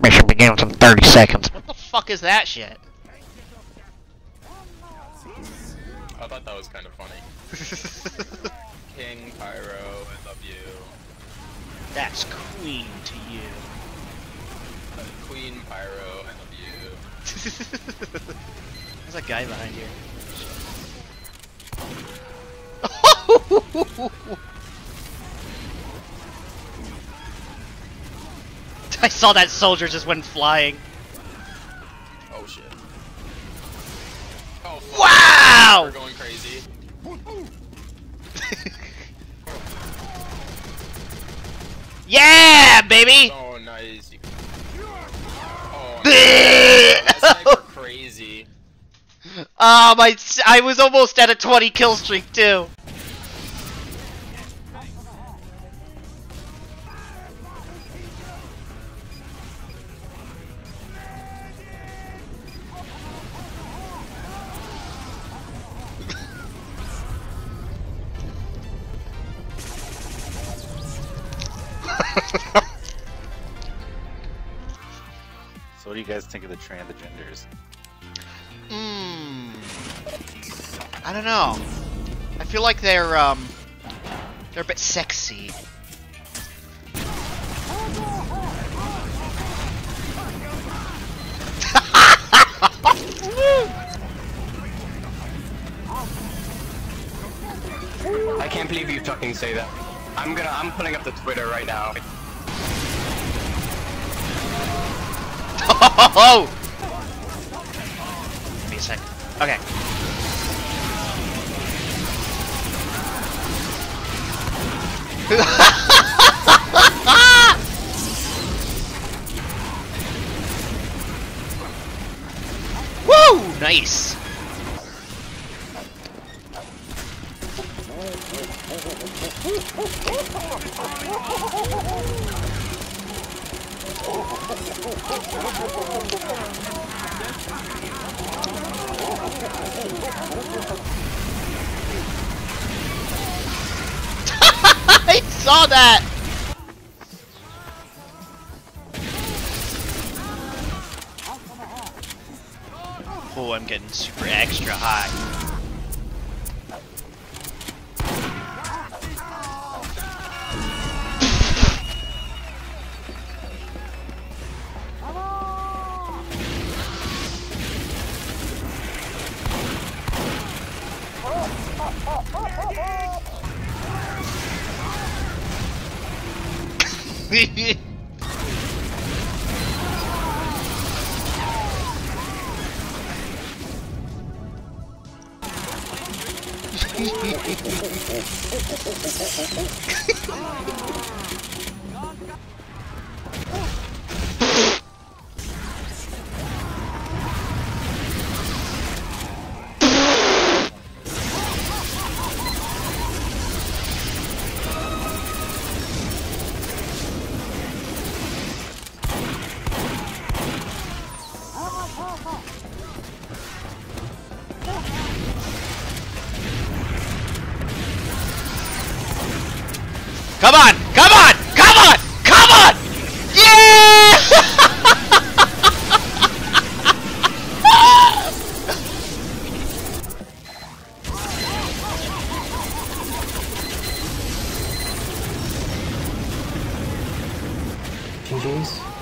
Mission begins in 30 seconds. What the fuck is that shit? I thought that was kind of funny. King Pyro, I love you. That's queen to you. Uh, Queen Pyro, I love you. There's a guy behind you. I saw that soldier just went flying. Oh shit. Oh. Wow! We're going crazy. Yeah, baby! Oh nice. Oh, sniper crazy. Ah, my I was almost at a 20 kill streak too. So what do you guys think of the transgenders? Hmm. I don't know. I feel like they're um they're a bit sexy. I can't believe you fucking say that. I'm gonna, I'm pulling up the Twitter right now. Oh! Give me a sec. Okay. Woo! Nice. I saw that. Oh, I'm getting super extra high. Ты... Come on! Come on! Come on! Come on! Yeah!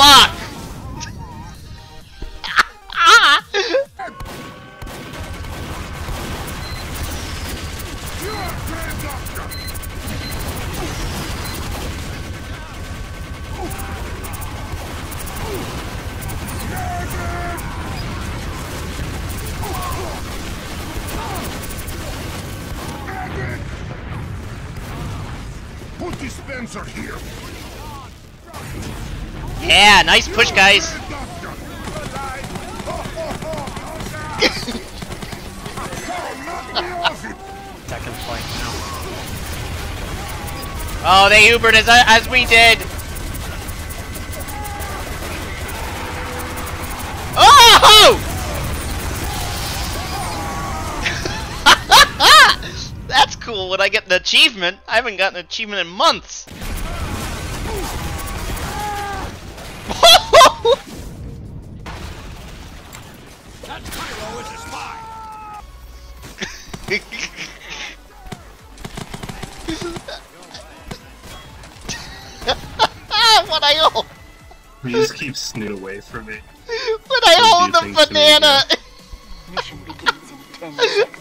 fuck? Yeah, nice push, guys. Second point now. Oh, they Ubered as, as we did. Oh! That's cool when I get an achievement. I haven't gotten an achievement in months. when I hold, You just keep snoot away from me. when I hold the things to me banana. Mission begins in 10 seconds.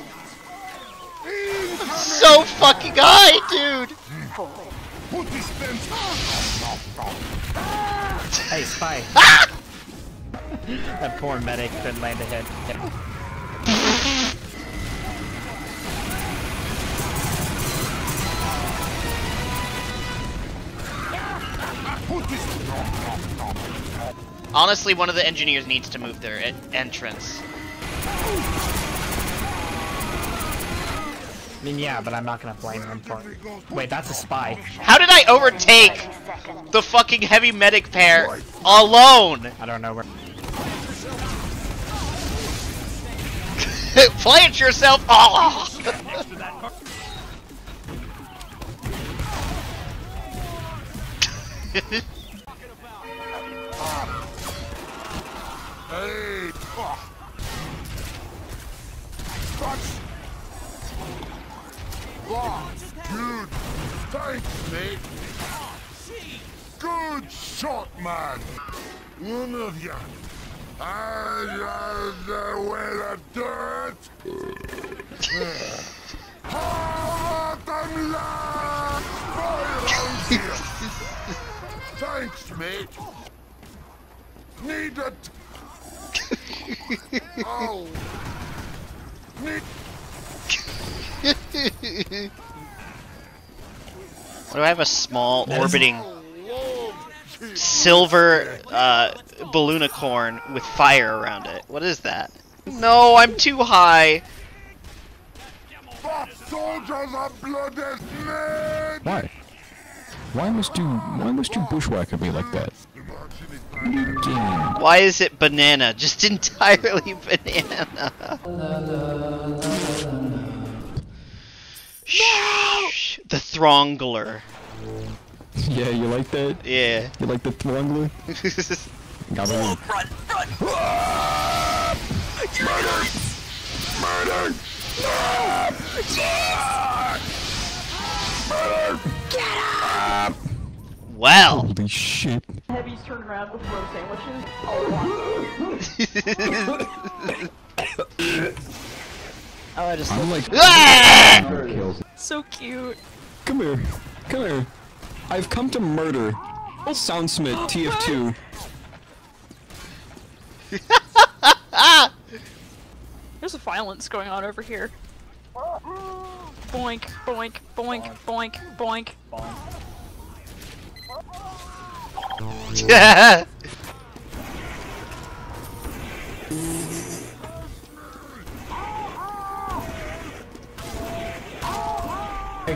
so fucking high, dude. Four, Put dispenser! Hey, Spy. that poor medic couldn't land a hit. Honestly, one of the engineers needs to move their entrance. I mean, yeah, but I'm not gonna blame him for it. Wait, that's a spy. How did I overtake the fucking heavy medic pair alone? I don't know where. Plant yourself. Oh. Thanks, mate. Good shot, man. One of. I the way. How about. Thanks, mate. Need. Oh. Need. Do I have a small orbiting silver uh, balloonicorn with fire around it? What is that? No, I'm too high. Soldiers of bloody men! Why? Why must you why must you bushwhacker me like that? Again. Why is it banana? Just entirely banana. Shh, the Throngler. Yeah, you like that? Yeah. You like the throngler? Got me. Well. Holy shit. Heavies turned around with roast sandwiches. Oh, I just. I'm like Ah! so cute. Come here. Come here. I've come to murder. Soundsmith TF2. There's a violence going on over here. Boink, boink, boink, boink, boink. My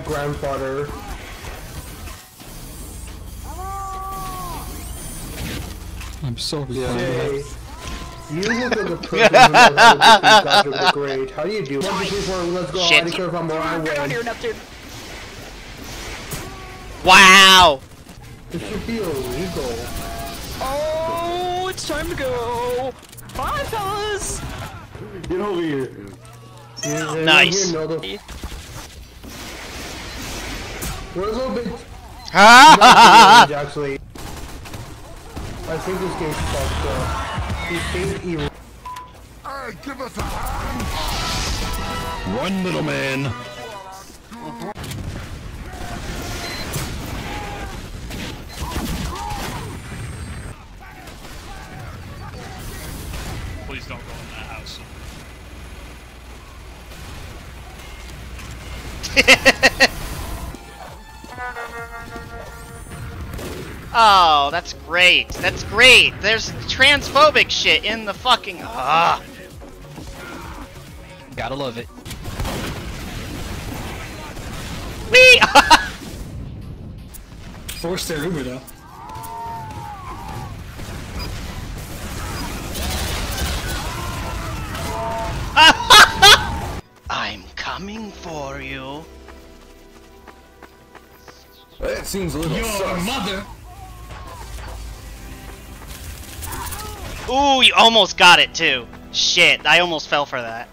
grandfather. I'm so Hey, you look like a person who knows how to defeat Dr. the Great. How do you do? One, two, three, four, let's go. Shit. I declare if I'm wrong, I Get out here, Neptune. wow. This should be illegal. Oh, it's time to go. Bye, fellas. Get over here. Does Nice. Here know the... We're a little bit Ah! actually. I think this game's fucked up. This game's evil. Hey, give us a hand! Run, little man. Please don't go in that house. Oh, that's great. That's great. There's transphobic shit in the fucking. Ah. Gotta love it. Wee! Forced their Uber though. For you. That seems a little Your sus. mother. Ooh, you almost got it too. Shit, I almost fell for that.